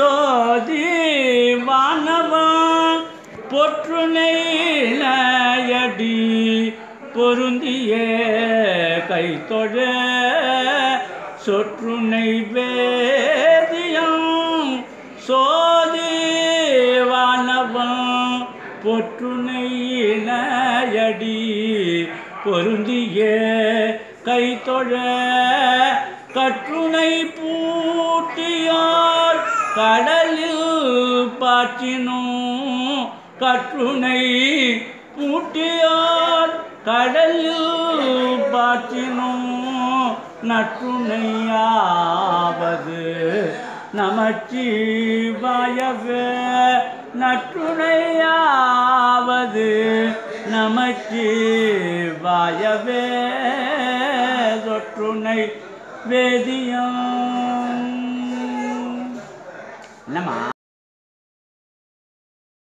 சோதி வானவன் பொற்றுணையடி பொருந்திய கைத்தொழ சொற்றுனை வேதியம் சோதி வானவன் பொற்றுணையினையடி பொருந்திய கைத்தொழ கற்றுனை பூட்டியா கடலில் பாற்றினும். கற்றுனை பூட்டியார் கடலில் பாற்றினும். நற்றுணையாவது நமச்சிவாயவே நற்றுணையாவது நமச்சிவாயவே சொற்றுனை வேதியம் 来嘛